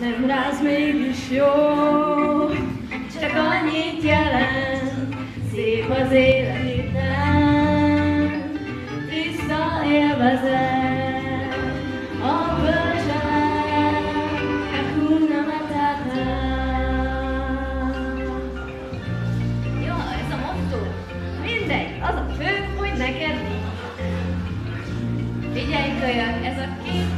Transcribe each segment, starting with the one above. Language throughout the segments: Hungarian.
nem ráz mégis jó, csak annyit jelent, szép az élet minden, tiszta élvezet, a bölcselem, Hakuna Matata. Jó, ez a motto. Mindegy, az a fő, hogy. Figyelj, kölyök, ez a kint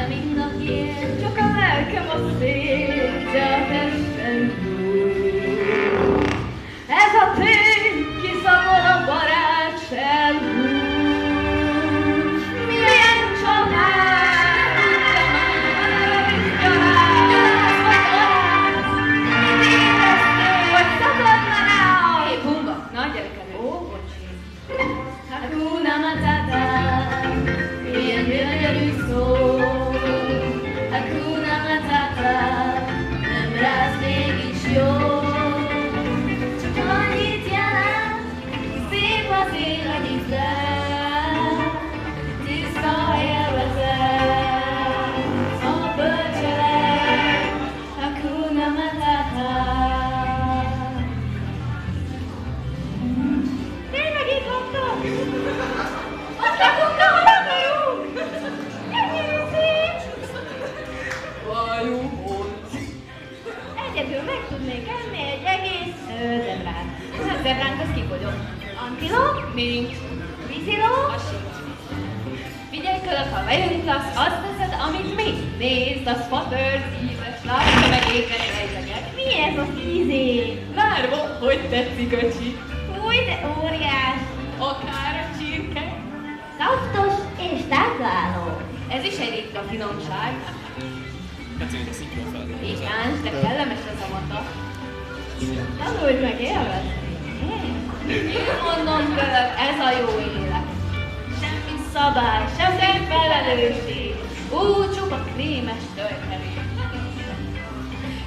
tudnék enni egy egész zebrát. Hát zebránk az kifogyott. Antilop? Nincs. Víziló? Figyelj, kölök, ha bejönk, azt, azt teszed, amit mi. Nézd, az fatört, ízes, látja meg éket rejteget. Mi ez a ízé? Várva, hogy tetszik, öcsi. Fúj, de óriás! Akár a csirke. Szaftos és tápláló. Ez is egy ritka finomság. Tetszünk a fel. Pikáns, de kellemes az a mata. Tanulj meg élvezni. Én mondom, ez a jó élet. Semmi szabály, semmi felelősség. Ú, csupa krémes töltelék.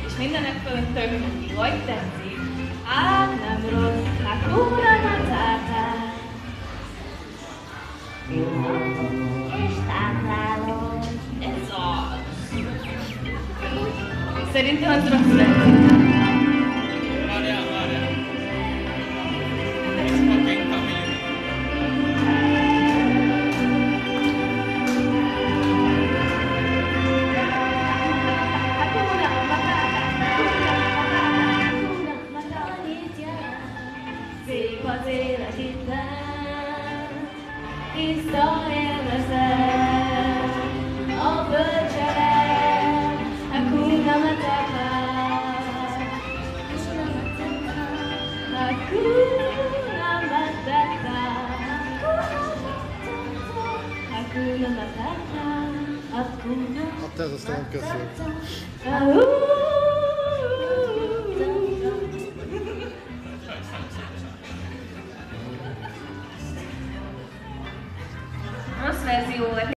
És mindenek fölött tök hogy tetszik. Hát nem rossz, Serinte la trasferta. Sei quasi la città, storia da sé. Até já estão aquecendo. Nosso Brasil é